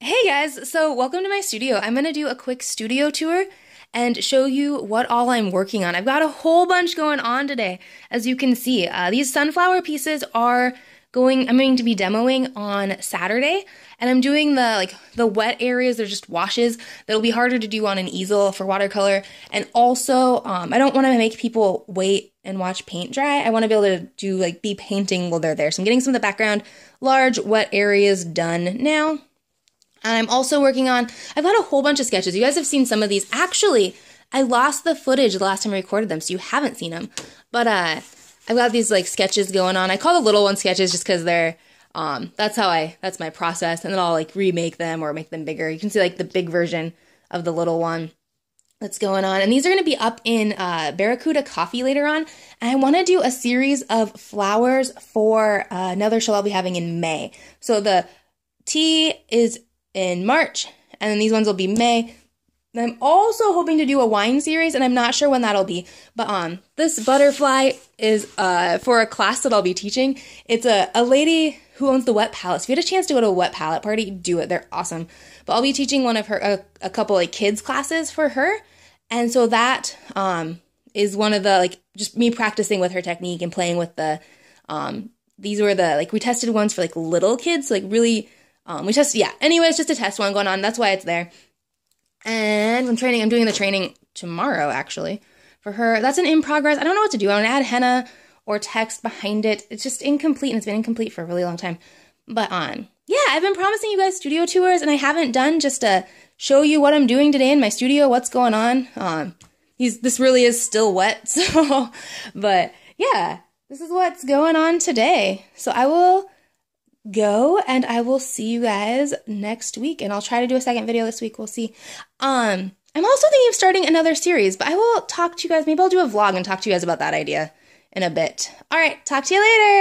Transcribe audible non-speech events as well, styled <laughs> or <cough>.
Hey guys, so welcome to my studio. I'm gonna do a quick studio tour and show you what all I'm working on. I've got a whole bunch going on today. As you can see, uh, these sunflower pieces are going, I'm going to be demoing on Saturday, and I'm doing the like the wet areas. They're just washes that'll be harder to do on an easel for watercolor. And also, um, I don't want to make people wait and watch paint dry. I want to be able to do like be painting while they're there. So I'm getting some of the background, large wet areas done now. And I'm also working on, I've got a whole bunch of sketches. You guys have seen some of these. Actually, I lost the footage the last time I recorded them, so you haven't seen them. But uh, I've got these like sketches going on. I call the little one sketches just because they're, um, that's how I, that's my process. And then I'll like remake them or make them bigger. You can see like the big version of the little one that's going on. And these are going to be up in uh, Barracuda Coffee later on. And I want to do a series of flowers for uh, another show I'll be having in May. So the tea is in March, and then these ones will be May. I'm also hoping to do a wine series, and I'm not sure when that'll be. But um, this butterfly is uh for a class that I'll be teaching. It's a a lady who owns the Wet Palette. If you had a chance to go to a Wet Palette party, do it. They're awesome. But I'll be teaching one of her a, a couple like kids classes for her, and so that um is one of the like just me practicing with her technique and playing with the um these were the like we tested ones for like little kids, so, like really um, we just, yeah. Anyways, just a test one going on. That's why it's there. And I'm training. I'm doing the training tomorrow, actually, for her. That's an in progress. I don't know what to do. I want to add henna or text behind it. It's just incomplete, and it's been incomplete for a really long time. But on, um, yeah, I've been promising you guys studio tours, and I haven't done just to show you what I'm doing today in my studio, what's going on. Um, he's this really is still wet, <laughs> so. But yeah, this is what's going on today. So I will go and I will see you guys next week and I'll try to do a second video this week. We'll see. Um I'm also thinking of starting another series, but I will talk to you guys. Maybe I'll do a vlog and talk to you guys about that idea in a bit. All right, talk to you later.